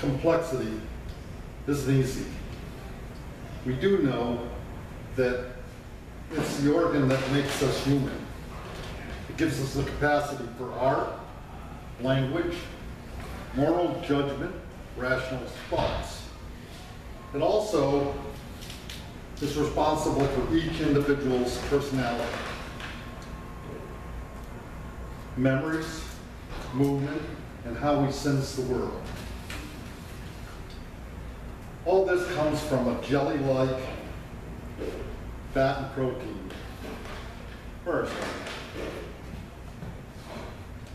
complexity isn't easy. We do know that it's the organ that makes us human. It gives us the capacity for art, language, moral judgment, rational thoughts. It also is responsible for each individual's personality. Memories, movement, and how we sense the world. All this comes from a jelly-like fat and protein. First,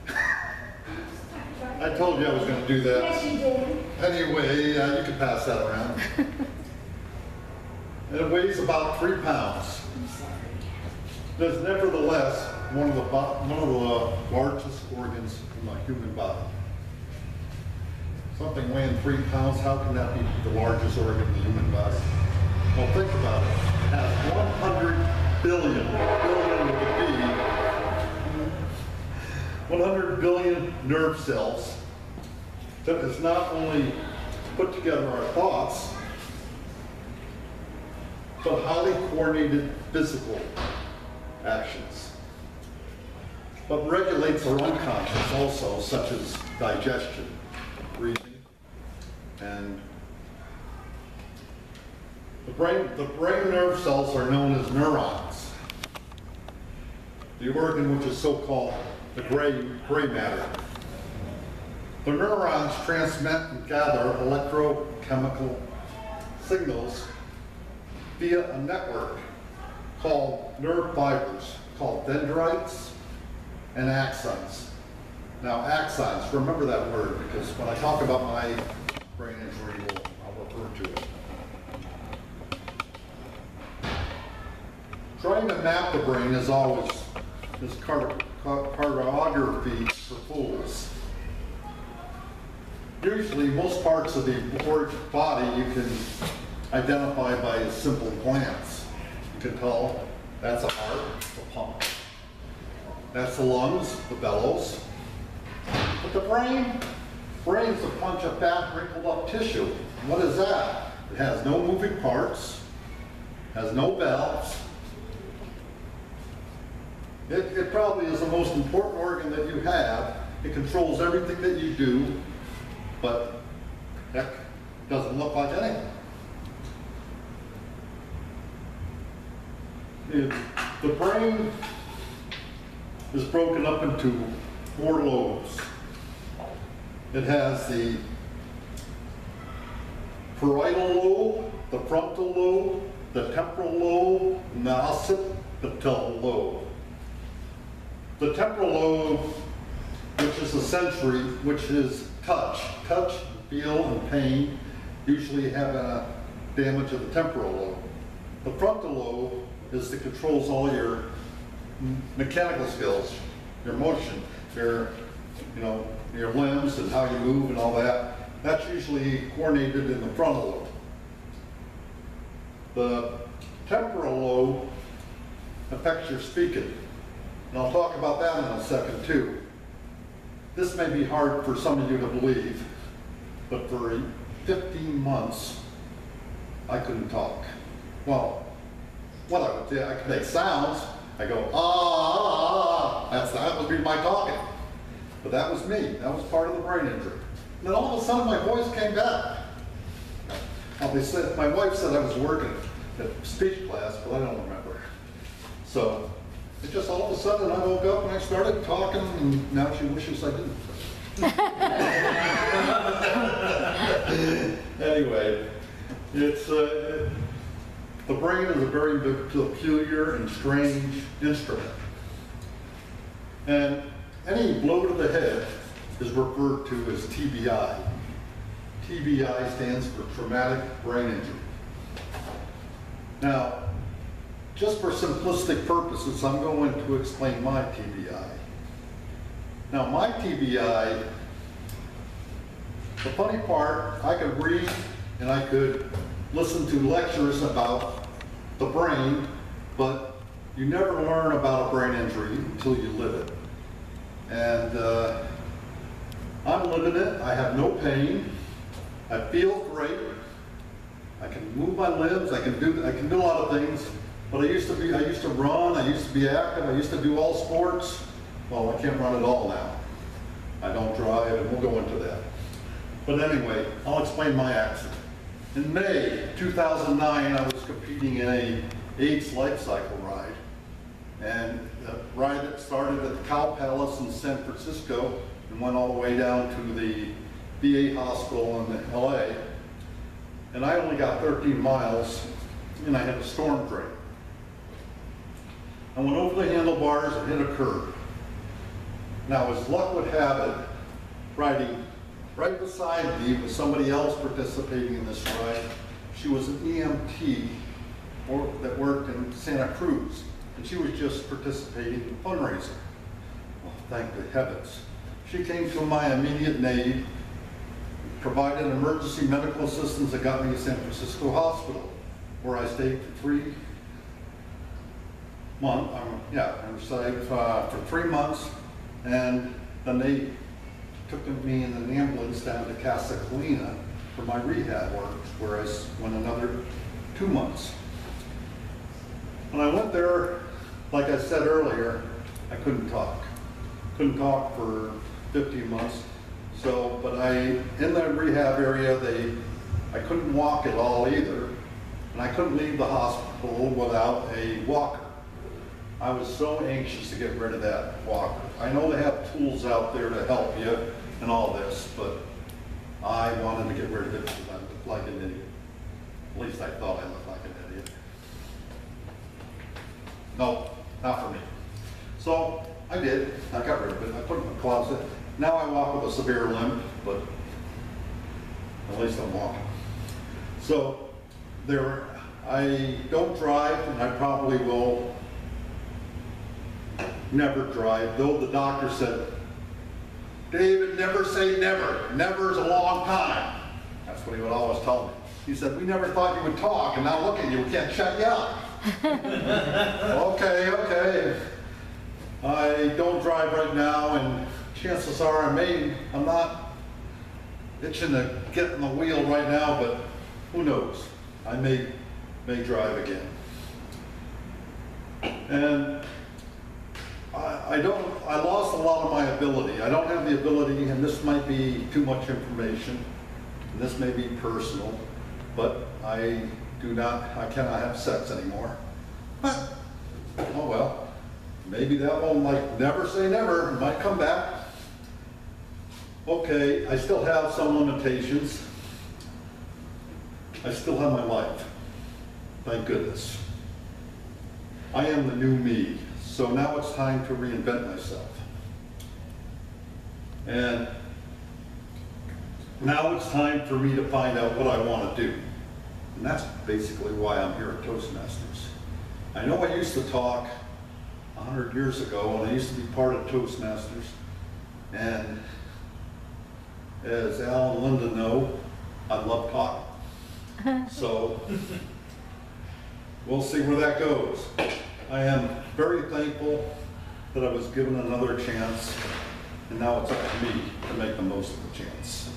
I told you I was going to do that. Yes, you did. Anyway, uh, you can pass that around. and it weighs about three pounds. I'm sorry. It is nevertheless one of the one of the largest organs in the human body. Something weighing three pounds, how can that be the largest organ in the human body? Well, think about it. It has 100 billion, billion with a B, 100 billion nerve cells that is not only put together our thoughts, but highly coordinated physical actions. But regulates our unconscious also, such as digestion, breathing, and the brain, the brain nerve cells are known as neurons. The organ which is so-called the gray, gray matter. The neurons transmit and gather electrochemical signals via a network called nerve fibers, called dendrites and axons. Now, axons, remember that word, because when I talk about my brain injury, we'll- I'll refer to it. Trying to map the brain is always, is car- car- cartography for fools. Usually, most parts of the body you can identify by a simple glance. You can tell that's a heart, the pump. That's the lungs, the bellows. But the brain, brain's a bunch of fat, wrinkled up tissue. What is that? It has no moving parts, has no valves. It, it probably is the most important organ that you have. It controls everything that you do, but heck, doesn't look like anything. It- the brain is broken up into four lobes. It has the parietal lobe, the frontal lobe, the temporal lobe, and the occipital lobe. The temporal lobe, which is the sensory, which is touch. Touch, feel, and pain usually have a damage of the temporal lobe. The frontal lobe is the controls all your mechanical skills, your motion, your, you know, your limbs and how you move and all that. That's usually coordinated in the frontal lobe. The temporal lobe affects your speaking. And I'll talk about that in a second too. This may be hard for some of you to believe, but for 15 months, I couldn't talk. Well, what I would do, I could make sounds. I go, ah, ah, ah, that's, that would be my talking. But that was me. That was part of the brain injury. And then all of a sudden, my voice came back. Said, my wife said I was working at speech class, but I don't remember. So, it just all of a sudden, I woke up and I started talking, and now she wishes I didn't. Anyway, it's, uh, the brain is a very peculiar and strange instrument. And any blow to the head is referred to as TBI. TBI stands for traumatic brain injury. Now, just for simplistic purposes, I'm going to explain my TBI. Now, my TBI, the funny part, I could read and I could listen to lectures about the brain, but you never learn about a brain injury until you live it. And uh, I'm living it, I have no pain, I feel great. I can move my limbs, I can do, I can do a lot of things. But I used to be, I used to run, I used to be active, I used to do all sports. Well, I can't run at all now. I don't drive, and we'll go into that. But anyway, I'll explain my accident. In May 2009, I was competing in a AIDS life cycle ride. And the ride that started at the Cow Palace in San Francisco and went all the way down to the VA hospital in LA. And I only got 13 miles and I had a storm drain. I went over the handlebars and hit a curb. Now, as luck would have it, riding right beside me was somebody else participating in this ride. She was an EMT or, that worked in Santa Cruz, and she was just participating in fundraising. Well, thank the heavens. She came to my immediate aid, provided emergency medical assistance that got me to San Francisco Hospital, where I stayed for three month, um, yeah, was saved, uh, for three months, and then they took me in an ambulance down to Casa Colina for my rehab work, where I went another two months. When I went there, like I said earlier, I couldn't talk. Couldn't talk for 15 months. So, but I, in the rehab area, they, I couldn't walk at all either. And I couldn't leave the hospital without a walker. I was so anxious to get rid of that walker. I know they have tools out there to help you and all this, but I wanted to get rid of it because I looked like an idiot. At least I thought I looked like an idiot. No, not for me. So I did. I got rid of it. I put it in the closet. Now I walk with a severe limp, but at least I'm walking. So there, I don't drive, and I probably will never drive, though the doctor said, David, never say never. Never is a long time. That's what he would always tell me. He said, we never thought you would talk, and now look at you, we can't shut you up. Okay, okay. I don't drive right now, and chances are I may, I'm not itching to get in the wheel right now, but who knows? I may, may drive again. And I, don't, I lost a lot of my ability. I don't have the ability, and this might be too much information, and this may be personal, but I do not, I cannot have sex anymore. But, oh well, maybe that one, like, never say never, might come back. Okay, I still have some limitations. I still have my life. Thank goodness. I am the new me, so now it's time to reinvent myself. And now it's time for me to find out what I want to do. And that's basically why I'm here at Toastmasters. I know I used to talk hundred years ago, and I used to be part of Toastmasters. And as Al and Linda know, I love talking. So we'll see where that goes. I am very thankful that I was given another chance, and now it's up to me to make the most of the chance.